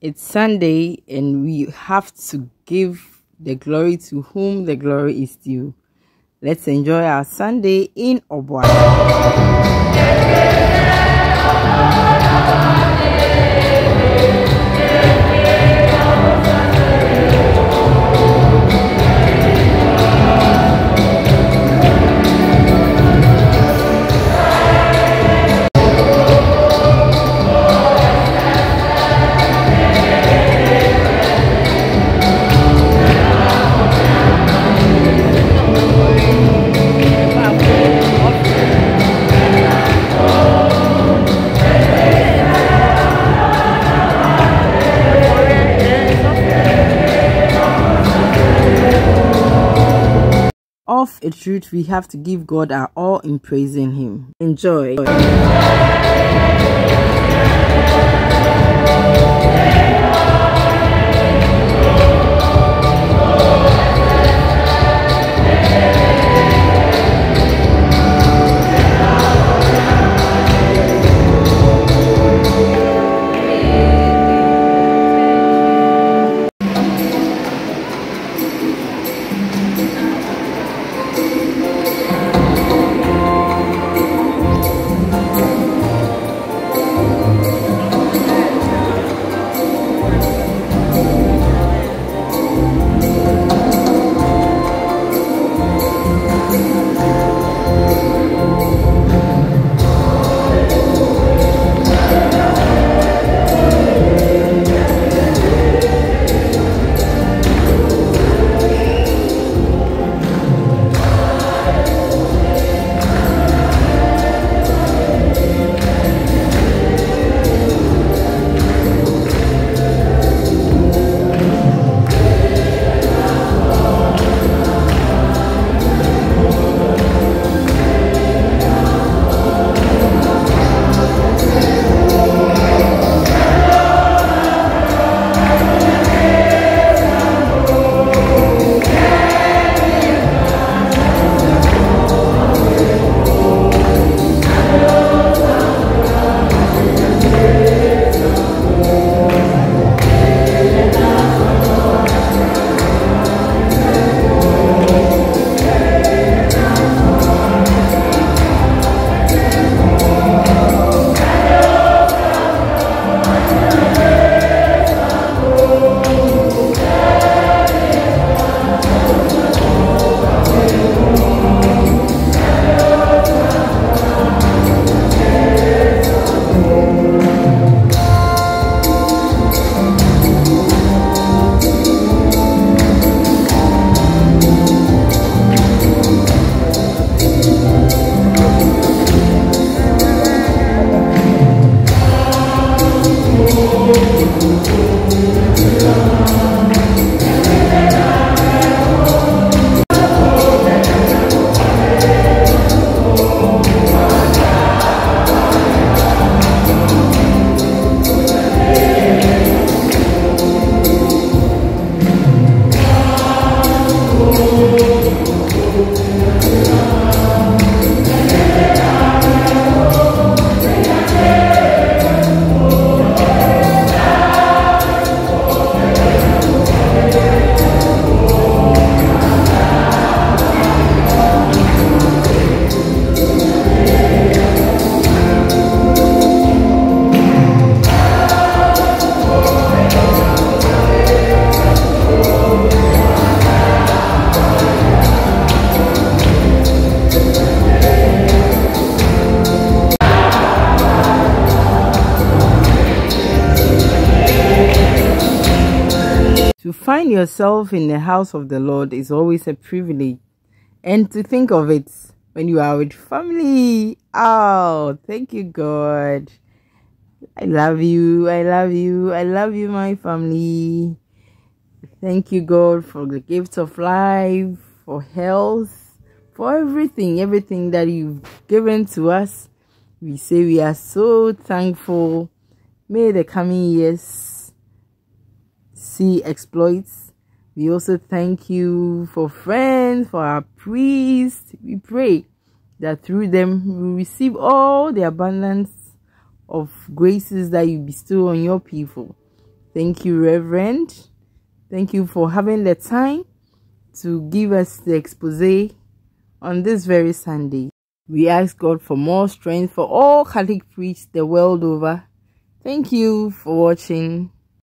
It's Sunday and we have to give the glory to whom the glory is due. Let's enjoy our Sunday in Obuasi. Of a truth we have to give God our all in praising Him. Enjoy. To find yourself in the house of the Lord is always a privilege. And to think of it when you are with family. Oh, thank you, God. I love you. I love you. I love you, my family. Thank you, God, for the gift of life, for health, for everything, everything that you've given to us. We say we are so thankful. May the coming years see exploits. We also thank you for friends, for our priests. We pray that through them we receive all the abundance of graces that you bestow on your people. Thank you, Reverend. Thank you for having the time to give us the expose on this very Sunday. We ask God for more strength for all Catholic priests the world over. Thank you for watching.